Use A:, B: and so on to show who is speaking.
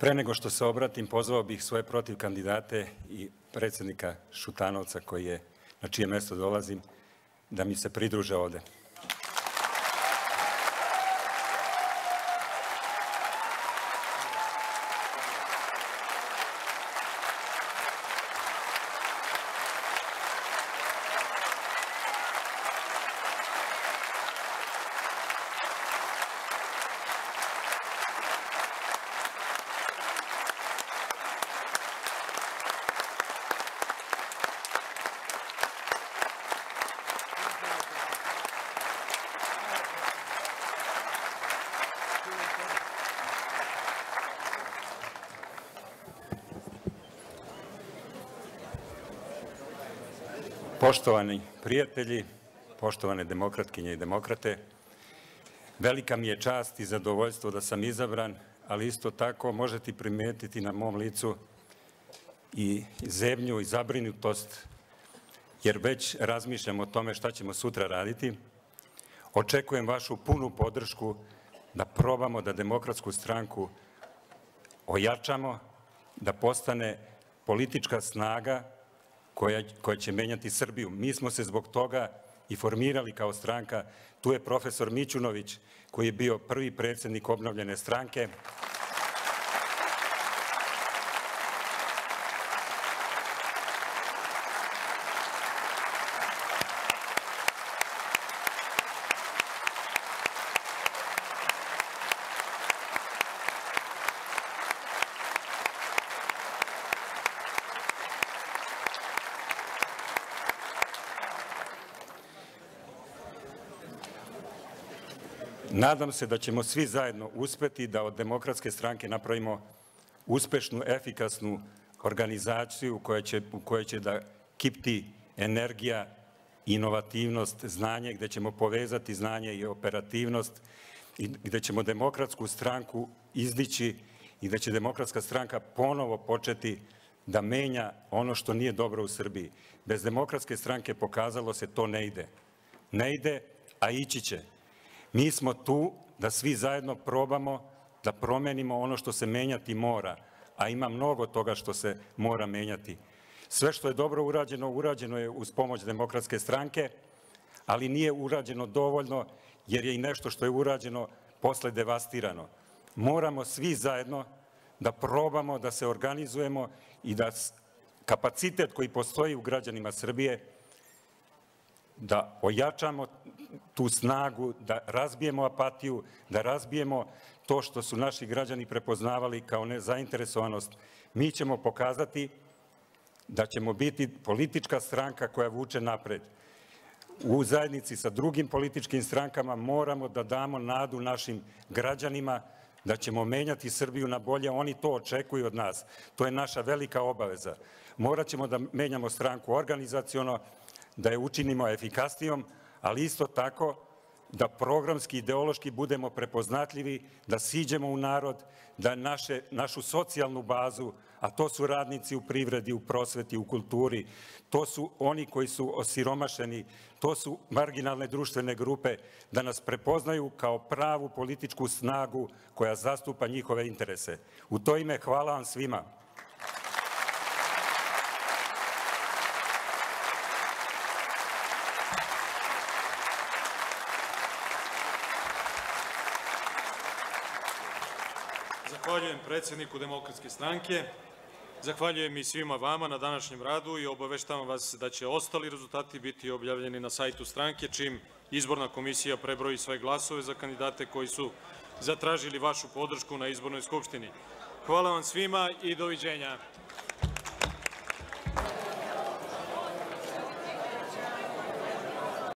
A: Pre nego što se obratim, pozvao bih svoje protiv kandidate i predsednika Šutanovca, koji je, na čije mesto dolazim, da mi se pridruže ovde. Poštovani prijatelji, poštovane demokratkinje i demokrate, velika mi je čast i zadovoljstvo da sam izabran, ali isto tako možete primetiti na mom licu i zemlju i zabrinutost, jer već razmišljam o tome šta ćemo sutra raditi. Očekujem vašu punu podršku da probamo da demokratsku stranku ojačamo, da postane politička snaga koja, koja će menjati Srbiju. Mi smo se zbog toga i formirali kao stranka. Tu je profesor Mićunović, koji je bio prvi predsednik obnovljene stranke. Nadam se da ćemo svi zajedno uspeti da od demokratske stranke napravimo uspešnu, efikasnu organizaciju koja će, u kojoj će da kipti energija, inovativnost, znanje, gde ćemo povezati znanje i operativnost i gde ćemo demokratsku stranku izdići i da će demokratska stranka ponovo početi da menja ono što nije dobro u Srbiji. Bez demokratske stranke pokazalo se to ne ide. Ne ide, a ići će. Mi smo tu da svi zajedno probamo da promenimo ono što se menjati mora, a ima mnogo toga što se mora menjati. Sve što je dobro urađeno, urađeno je uz pomoć demokratske stranke, ali nije urađeno dovoljno jer je i nešto što je urađeno posle devastirano. Moramo svi zajedno da probamo da se organizujemo i da kapacitet koji postoji u građanima Srbije da ojačamo tu snagu, da razbijemo apatiju, da razbijemo to što su naši građani prepoznavali kao nezainteresovanost. Mi ćemo pokazati da ćemo biti politička stranka koja vuče napred. U zajednici sa drugim političkim strankama moramo da damo nadu našim građanima da ćemo menjati Srbiju na bolje, oni to očekuju od nas. To je naša velika obaveza. Morat ćemo da menjamo stranku organizacijono, da je učinimo efikasnijom, ali isto tako da programski, ideološki budemo prepoznatljivi, da siđemo u narod, da naše, našu socijalnu bazu, a to su radnici u privredi, u prosveti, u kulturi, to su oni koji su osiromašeni, to su marginalne društvene grupe, da nas prepoznaju kao pravu političku snagu koja zastupa njihove interese. U to ime hvala vam svima.
B: Zahvaljujem predsedniku Demokratske stranke. Zahvaljujem i svima vama na današnjem radu i obaveštavam vas da će ostali rezultati biti objavljeni na sajtu stranke, čim izborna komisija prebroji sve glasove za kandidate koji su zatražili vašu podršku na izbornoj skupštini. Hvala vam svima i doviđenja.